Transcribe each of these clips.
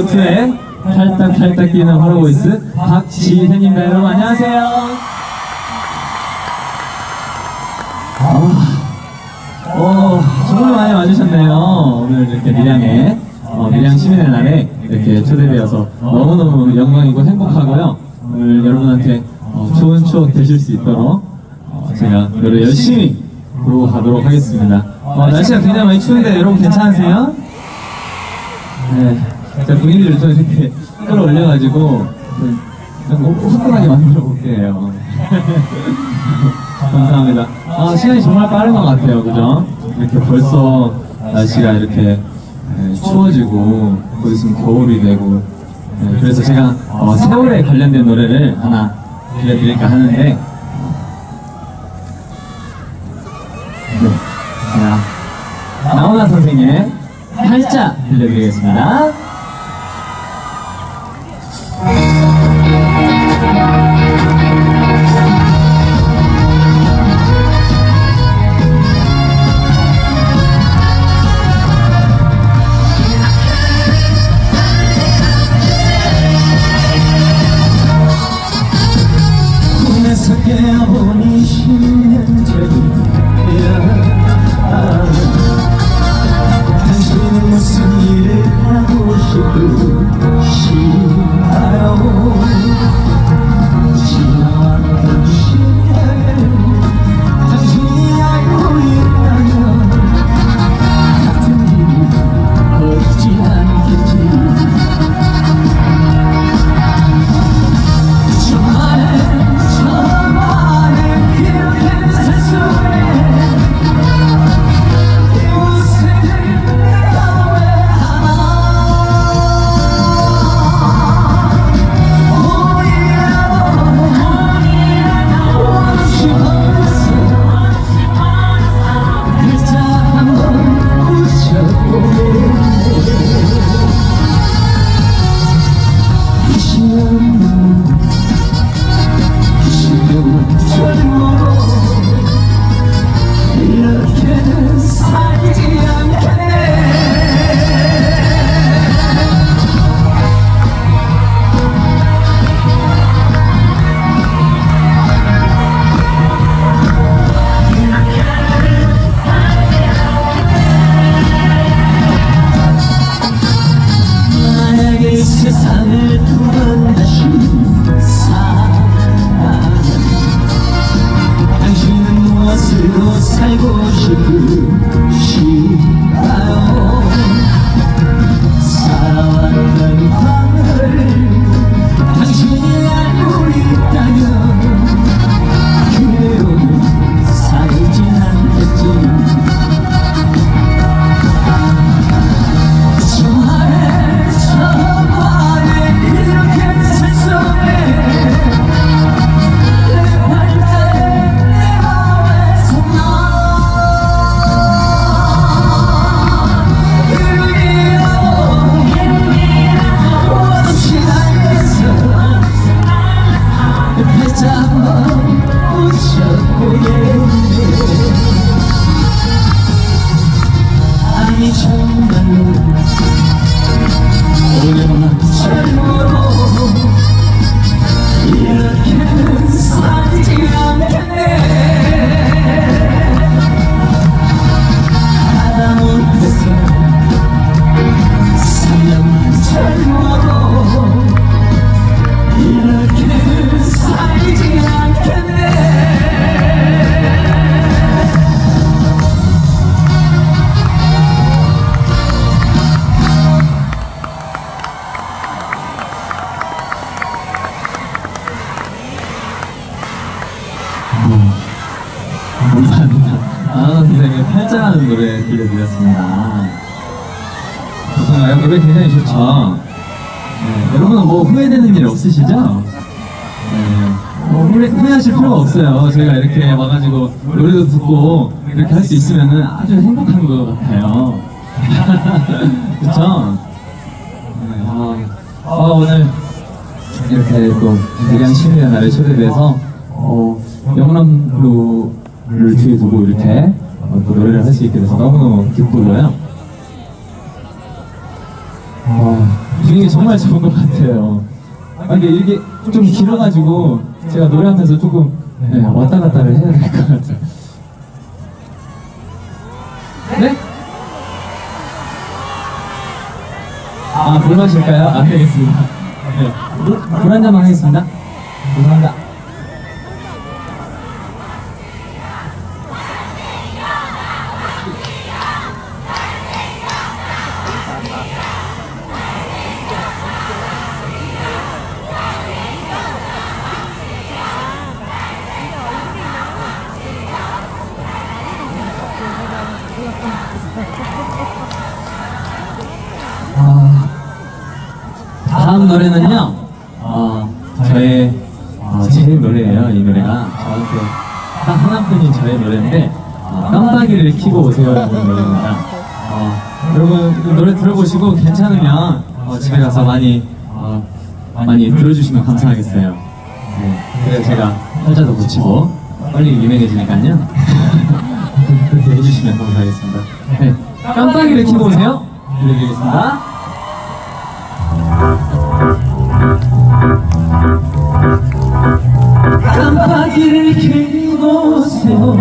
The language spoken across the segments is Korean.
트로트의 탈딱탈딱 뛰는 화로보이스 박지현입니다. 여러분 안녕하세요. 아, 어, 정말 많이 와주셨네요. 오늘 이렇게 밀양에, 어, 밀양 시민의 날에 이렇게 초대되어서 너무너무 영광이고 행복하고요. 오늘 여러분한테 어, 좋은 추억 되실 수 있도록 어, 제가 노래 열심히 부르고 가도록 하겠습니다. 어, 날씨가 굉장히 많이 추운데 여러분 괜찮으세요? 네. 제가 분위기를 좀 이렇게 끌어 올려가지고 좀 후끈하게 만들어 볼게요. 감사합니다. 아, 시간이 정말 빠른 것 같아요. 그죠? 이렇게 벌써 날씨가 이렇게 네, 추워지고 곧 있으면 겨울이 되고 네, 그래서 제가 어, 세월에 관련된 노래를 하나 들려드릴까 하는데 네. 자, 나훈아 선생의 팔자 들려드리겠습니다. 꿈에 저희가 이렇게 와가지고 노래도 듣고 이렇게 할 수 있으면 아주 행복한 것 같아요. 그쵸? 네, 아, 아, 오늘 이렇게 또 대량 시민의 날에 초대돼서 어, 영남로를 뒤에 두고 이렇게 어, 또 노래를 할 수 있게 돼서 너무너무 기쁘고요. 어, 분위기 정말 좋은 것 같아요. 아, 근데 이게 좀 길어가지고 제가 노래하면서 조금 네, 왔다 갔다를 해야 될 것 같아요. 네? 아, 물 마실까요? 안 되겠습니다. 네, 물, 물한 잔만 하겠습니다. 감사합니다. 노래는요, 어, 저의 어, 제일 노래예요. 이 노래가 저한테 딱 하나뿐인 저의 노래인데 어, 깜빡이를 켜고 오세요 라는 노래입니다. 어, 여러분 이 노래 들어보시고 괜찮으면 어, 집에 가서 많이 어, 많이 들어주시면 감사하겠어요. 네, 그래서 제가 팔자도 고치고 빨리 유명해지니까요. 그렇게 해주시면 감사하겠습니다. 네, 깜빡이를 켜고 오세요. 들려드리겠습니다. 켜고 오세요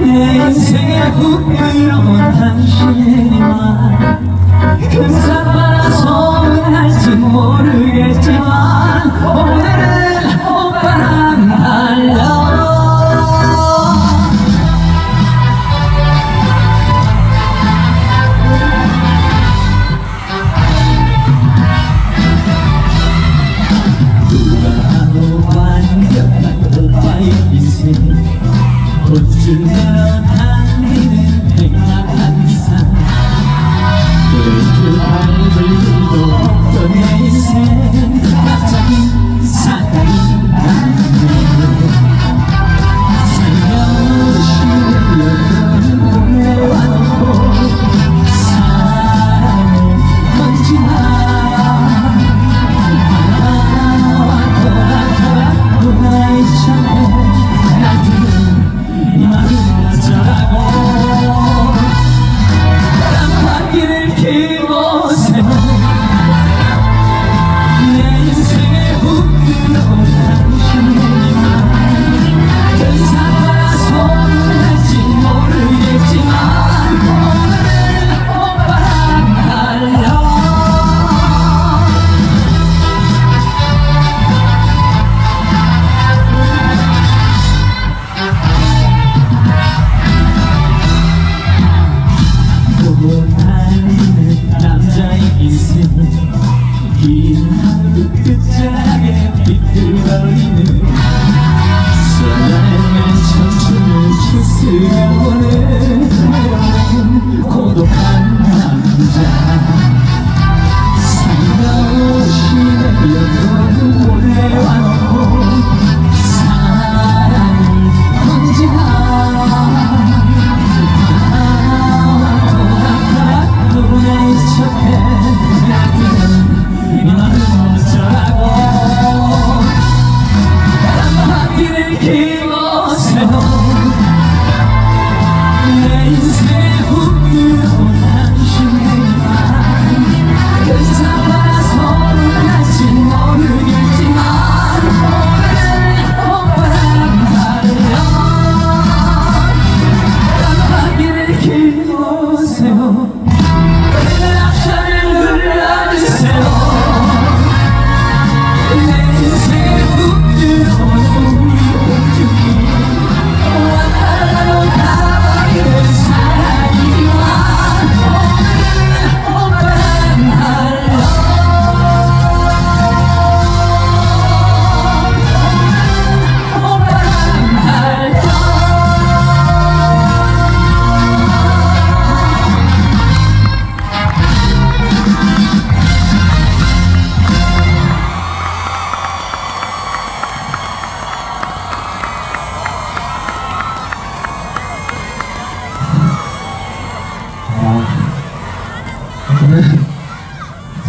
내 인생에 부끄러운 당신의 말 금사빠라 서운할지 모르겠지 모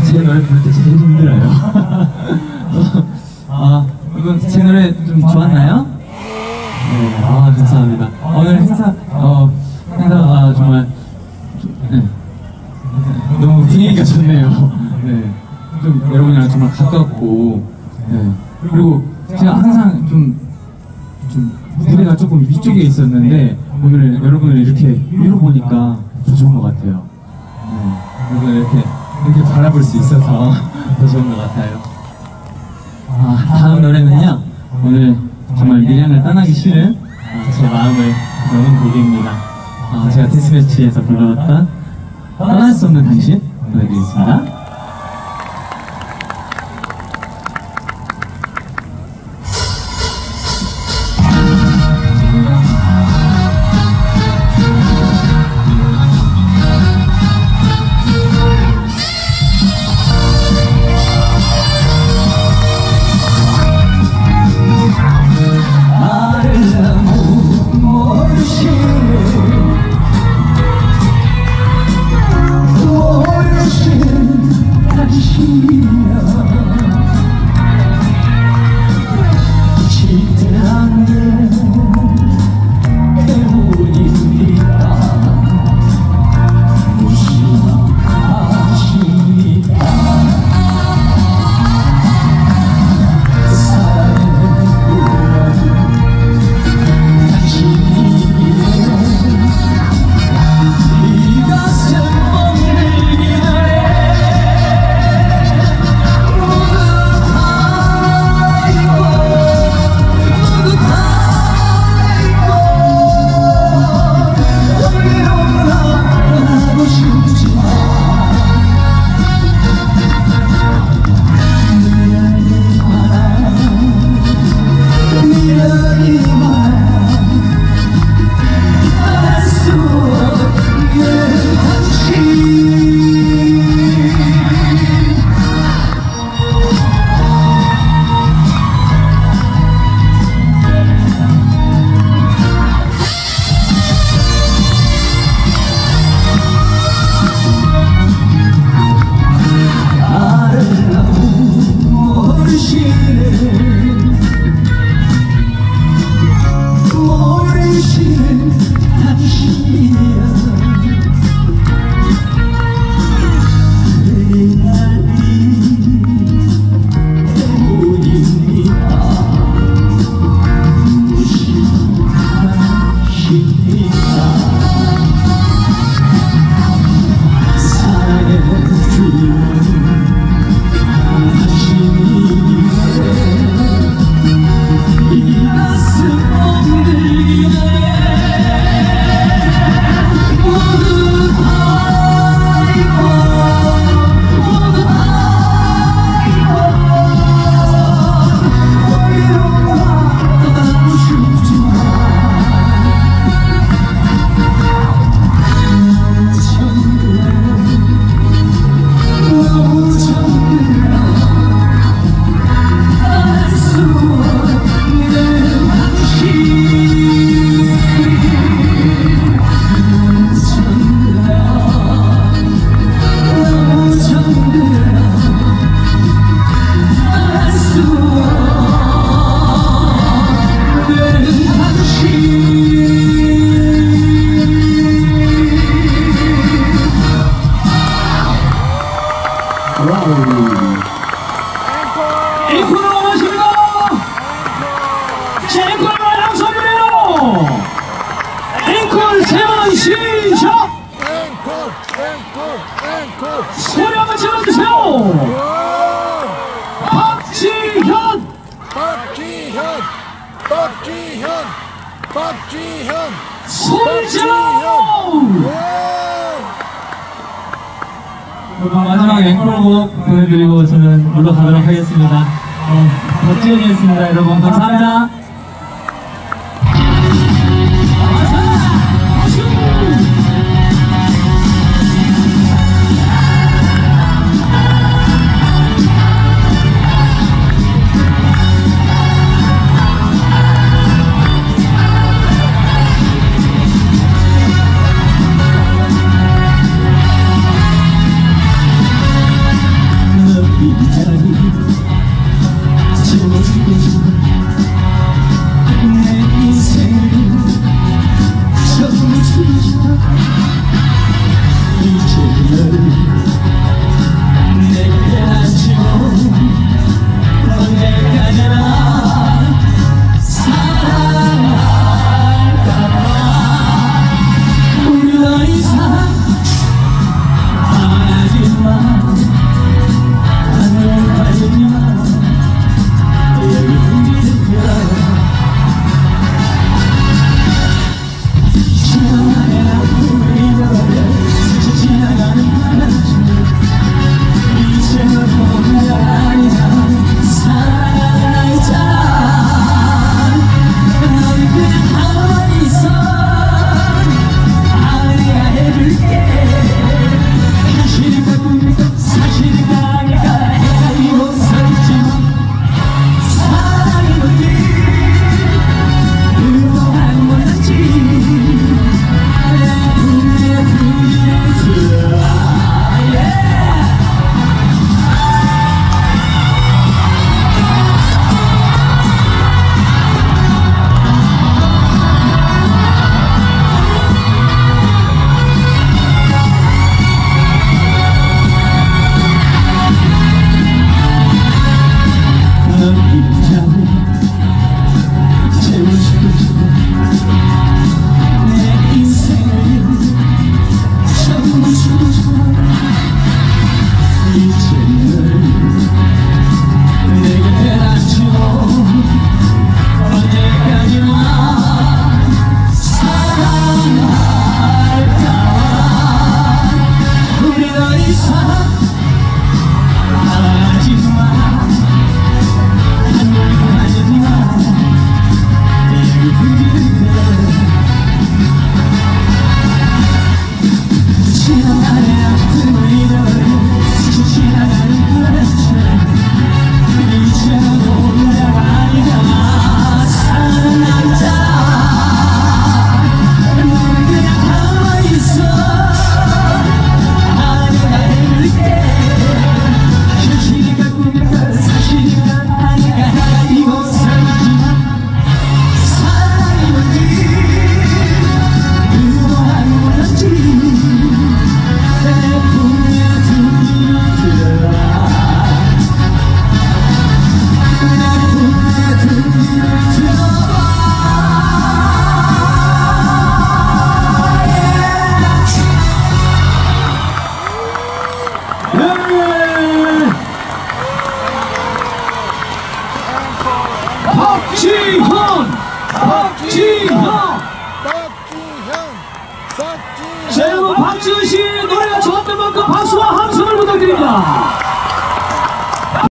제 노래 부를 때 제일 힘들어요. 아, 이거 제 노래 좀 좋았나요? 네, 아, 감사합니다. 오늘 행사, 어, 행사가 정말, 네. 너무 분위기가 좋네요. 네. 좀 여러분이랑 정말 가깝고, 네. 그리고 제가 항상 좀, 좀, 무대가 조금 위쪽에 있었는데, 오늘 여러분을 이렇게 위로 보니까 좋은 것 같아요. 네. 그래서 이렇게 이렇게 바라볼 수 있어서 더 좋은 것 같아요. 아, 다음 노래는요. 오늘 정말 밀양을 떠나기 싫은 아, 제 마음을 여는 곡입니다. 아, 제가 데스매치에서 불러왔던 떠날 수 없는 당신 보내드리겠습니다. 당 모 마지막 앵콜곡 보내드리고 저는 물러가도록 하겠습니다. 어, 박지현이었습니다. 여러분 감사합니다.